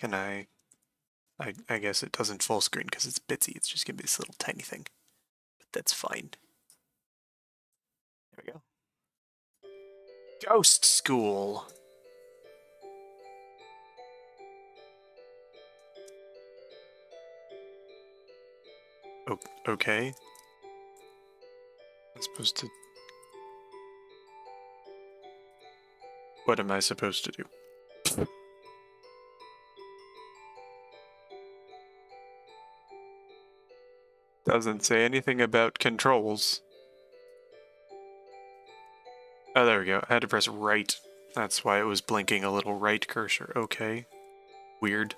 Can I? I, I guess it doesn't full screen because it's bitsy. It's just gonna be this little tiny thing. But that's fine. There we go. Ghost School. O- okay. I'm supposed to. What am I supposed to do? Doesn't say anything about controls. Oh, there we go. I had to press right. That's why it was blinking a little right cursor. Okay. Weird.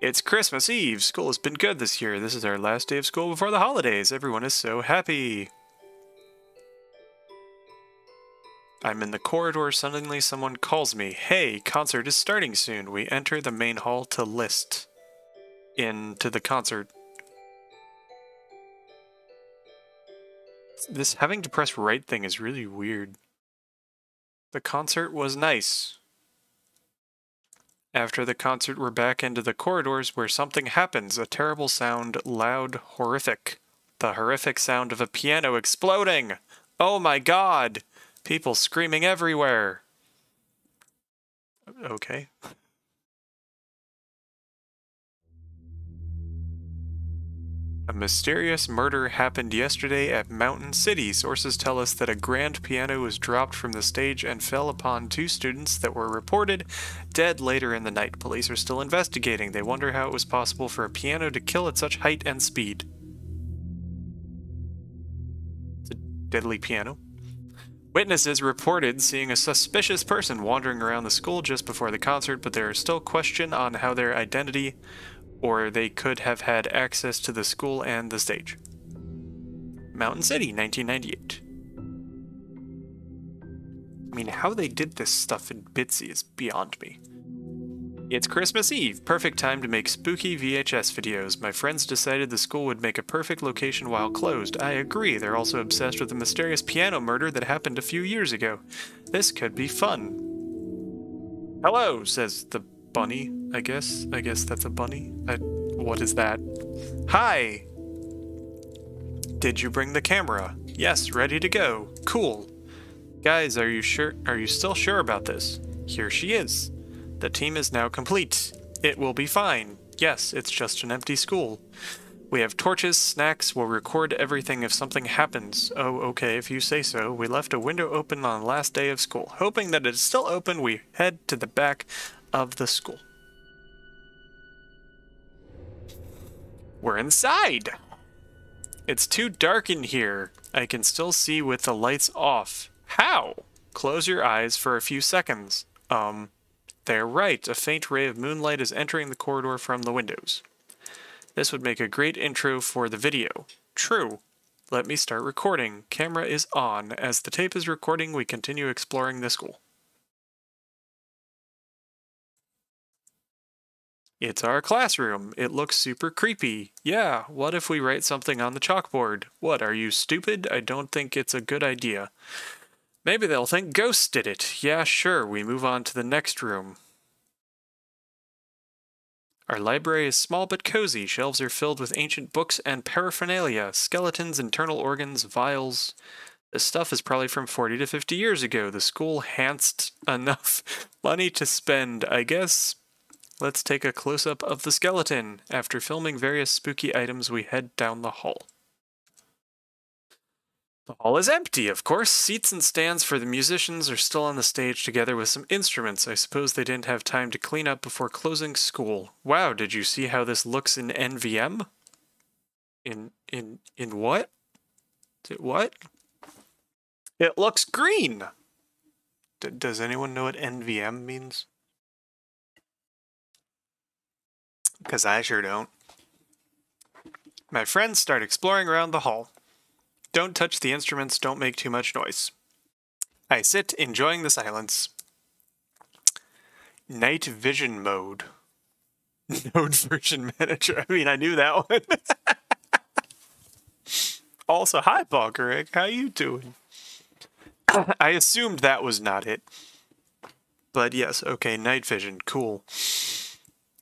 It's Christmas Eve. School has been good this year. This is our last day of school before the holidays. Everyone is so happy. I'm in the corridor. Suddenly, someone calls me. Hey, concert is starting soon. We enter the main hall to list into the concert. This having to press right thing is really weird. The concert was nice. After the concert, we're back into the corridors where something happens. A terrible sound, loud, horrific. The horrific sound of a piano exploding. Oh my god! People screaming everywhere. Okay. Mysterious murder happened yesterday at Mountain City. Sources tell us that a grand piano was dropped from the stage and fell upon two students that were reported dead later in the night. Police are still investigating. They wonder how it was possible for a piano to kill at such height and speed. It's a deadly piano. Witnesses reported seeing a suspicious person wandering around the school just before the concert, but there is still question on how their identity or they could have had access to the school and the stage. Mountain City, 1998. I mean, how they did this stuff in Bitsy is beyond me. It's Christmas Eve, perfect time to make spooky VHS videos. My friends decided the school would make a perfect location while closed. I agree, they're also obsessed with the mysterious piano murder that happened a few years ago. This could be fun. Hello, says the bunny, I guess. I guess that's a bunny. I, what is that? Hi! Did you bring the camera? Yes, ready to go. Cool. Guys, are you sure? Are you still sure about this? Here she is. The team is now complete. It will be fine. Yes, it's just an empty school. We have torches, snacks, we'll record everything if something happens. Oh, okay, if you say so. We left a window open on last day of school. Hoping that it is still open, we head to the back of the school. We're inside! It's too dark in here. I can still see with the lights off. How? Close your eyes for a few seconds. Um, they're right. A faint ray of moonlight is entering the corridor from the windows. This would make a great intro for the video. True. Let me start recording. Camera is on. As the tape is recording, we continue exploring the school. It's our classroom. It looks super creepy. Yeah, what if we write something on the chalkboard? What, are you stupid? I don't think it's a good idea. Maybe they'll think ghosts did it. Yeah, sure, we move on to the next room. Our library is small but cozy. Shelves are filled with ancient books and paraphernalia, skeletons, internal organs, vials. This stuff is probably from 40 to 50 years ago. The school hanced enough money to spend, I guess. Let's take a close up of the skeleton. After filming various spooky items, we head down the hall. The hall is empty, of course. Seats and stands for the musicians are still on the stage together with some instruments. I suppose they didn't have time to clean up before closing school. Wow, did you see how this looks in NVM? In in in what? What? It looks green. D does anyone know what NVM means? Because I sure don't. My friends start exploring around the hall. Don't touch the instruments, don't make too much noise. I sit, enjoying the silence. Night vision mode. Node version manager. I mean, I knew that one. also, hi, Balkerick. How you doing? I assumed that was not it. But yes, okay, night vision. Cool.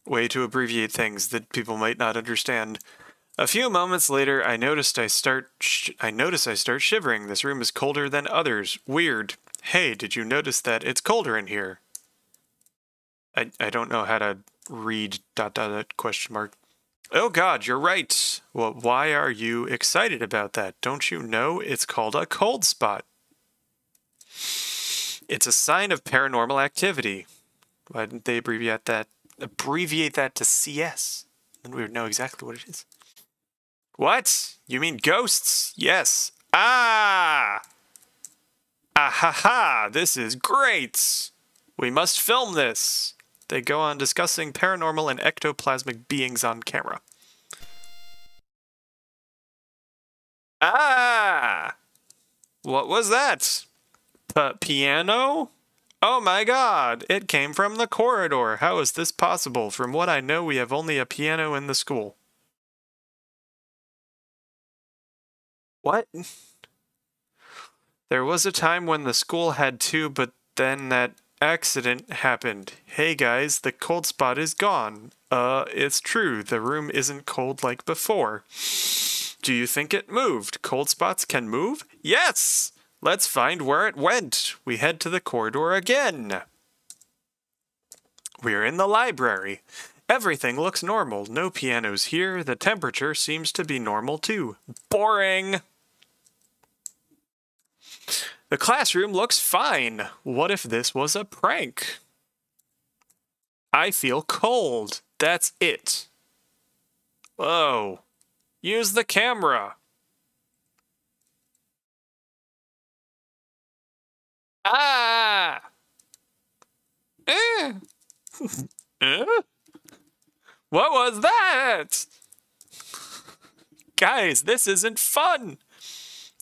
Way to abbreviate things that people might not understand. A few moments later, I noticed I start sh- I notice I start shivering. This room is colder than others. Weird. Hey, did you notice that it's colder in here? I I don't know how to read dot dot dot question mark. Oh god, you're right. Well, why are you excited about that? Don't you know it's called a cold spot? It's a sign of paranormal activity. Why didn't they abbreviate that abbreviate that to CS? Then we would know exactly what it is. What? You mean ghosts? Yes. Ah! Ah ha ha! This is great! We must film this! They go on discussing paranormal and ectoplasmic beings on camera. Ah! What was that? P piano? Oh my god, it came from the corridor. How is this possible? From what I know, we have only a piano in the school. What? There was a time when the school had two, but then that accident happened. Hey guys, the cold spot is gone. Uh, it's true, the room isn't cold like before. Do you think it moved? Cold spots can move? Yes! Let's find where it went. We head to the corridor again. We're in the library. Everything looks normal. No pianos here. The temperature seems to be normal too. Boring! The classroom looks fine. What if this was a prank? I feel cold. That's it. Oh. Use the camera. Ah! Eh. eh? What was that? Guys, this isn't fun.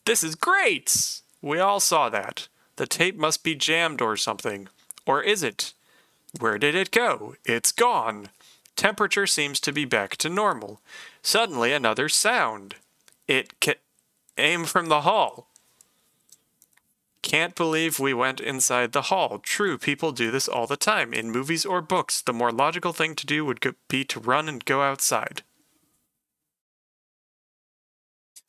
This is great. We all saw that. The tape must be jammed or something. Or is it? Where did it go? It's gone. Temperature seems to be back to normal. Suddenly another sound. It came from the hall. Can't believe we went inside the hall. True, people do this all the time. In movies or books, the more logical thing to do would be to run and go outside.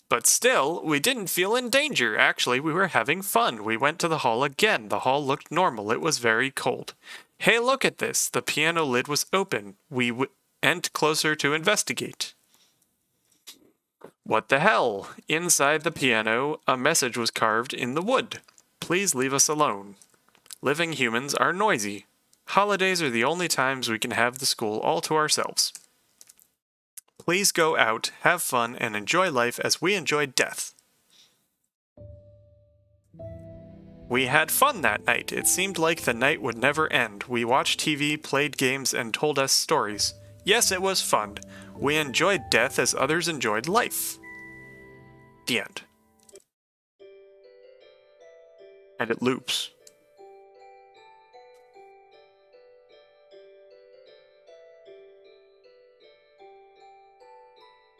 But still, we didn't feel in danger. Actually, we were having fun. We went to the hall again. The hall looked normal. It was very cold. Hey, look at this. The piano lid was open. We went closer to investigate. What the hell? Inside the piano, a message was carved in the wood. Please leave us alone. Living humans are noisy. Holidays are the only times we can have the school all to ourselves. Please go out, have fun, and enjoy life as we enjoyed death. We had fun that night. It seemed like the night would never end. We watched TV, played games, and told us stories. Yes, it was fun. We enjoyed death as others enjoyed life. The end. And it loops.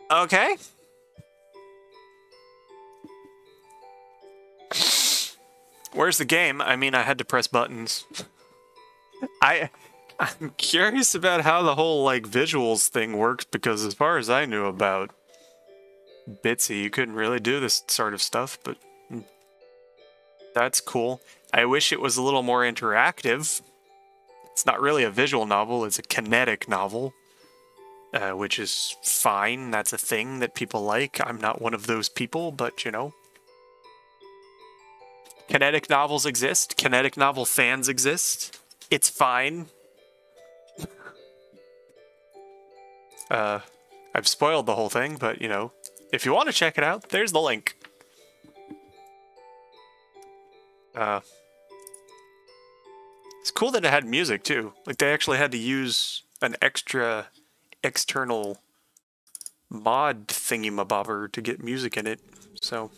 Okay. Where's the game? I mean, I had to press buttons. I I'm curious about how the whole like visuals thing works because as far as I knew about Bitsy, you couldn't really do this sort of stuff, but that's cool. I wish it was a little more interactive. It's not really a visual novel, it's a kinetic novel uh, which is fine. That's a thing that people like. I'm not one of those people, but you know. Kinetic novels exist. Kinetic novel fans exist. It's fine. Uh, I've spoiled the whole thing, but you know, if you want to check it out, there's the link. Uh, it's cool that it had music too. Like they actually had to use an extra external mod thingy mabobber to get music in it. So